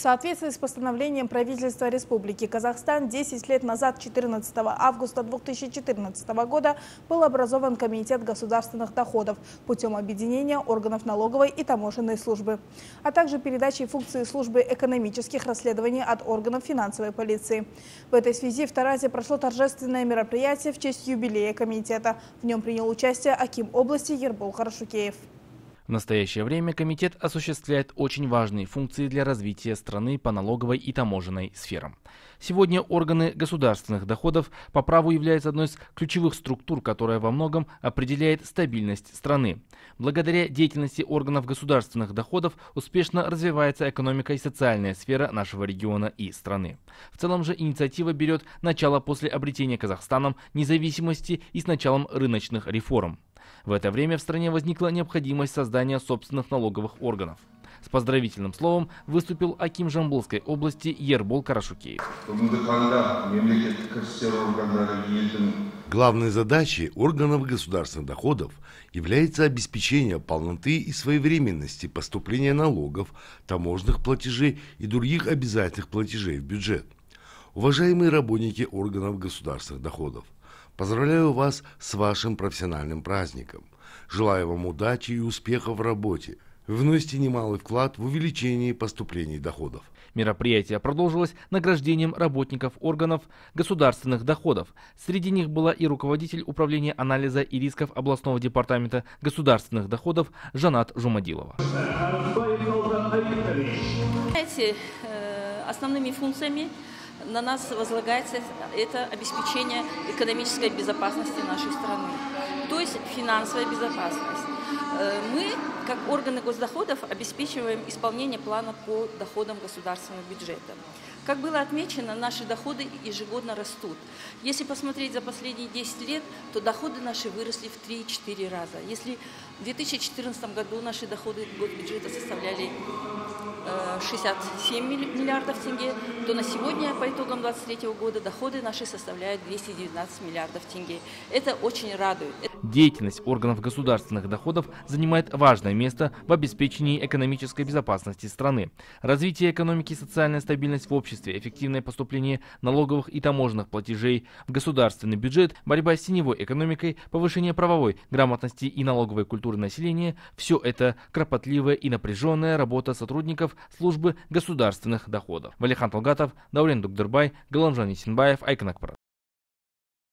В соответствии с постановлением правительства Республики Казахстан 10 лет назад, 14 августа 2014 года, был образован Комитет государственных доходов путем объединения органов налоговой и таможенной службы, а также передачи функции службы экономических расследований от органов финансовой полиции. В этой связи в Таразе прошло торжественное мероприятие в честь юбилея комитета. В нем принял участие Аким области Ербол Харашукеев. В настоящее время комитет осуществляет очень важные функции для развития страны по налоговой и таможенной сферам. Сегодня органы государственных доходов по праву являются одной из ключевых структур, которая во многом определяет стабильность страны. Благодаря деятельности органов государственных доходов успешно развивается экономика и социальная сфера нашего региона и страны. В целом же инициатива берет начало после обретения Казахстаном независимости и с началом рыночных реформ. В это время в стране возникла необходимость создания собственных налоговых органов. С поздравительным словом выступил Аким Жамбылской области Ербол Карашукеев. Главной задачей органов государственных доходов является обеспечение полноты и своевременности поступления налогов, таможенных платежей и других обязательных платежей в бюджет. Уважаемые работники органов государственных доходов, Поздравляю вас с вашим профессиональным праздником. Желаю вам удачи и успехов в работе. Вы вносите немалый вклад в увеличение поступлений доходов. Мероприятие продолжилось награждением работников органов государственных доходов. Среди них была и руководитель управления анализа и рисков областного департамента государственных доходов Жанат Жумадилова. Э, основными функциями на нас возлагается это обеспечение экономической безопасности нашей страны, то есть финансовая безопасность. Э, мы, как органы госдоходов, обеспечиваем исполнение плана по доходам государственного бюджета. Как было отмечено, наши доходы ежегодно растут. Если посмотреть за последние 10 лет, то доходы наши выросли в 3-4 раза. Если в 2014 году наши доходы госбюджета составляли 67 миллиардов тенге, то на сегодня по итогам 2023 года доходы наши составляют 219 миллиардов тенге. Это очень радует. Деятельность органов государственных доходов занимает важное место в обеспечении экономической безопасности страны. Развитие экономики социальная стабильность в обществе, эффективное поступление налоговых и таможенных платежей в государственный бюджет, борьба с теневой экономикой, повышение правовой грамотности и налоговой культуры населения – все это кропотливая и напряженная работа сотрудников службы государственных доходов. Валихан Талгатов, Даурен Дугдырбай, Галамжан Исенбаев, Айкнакпар.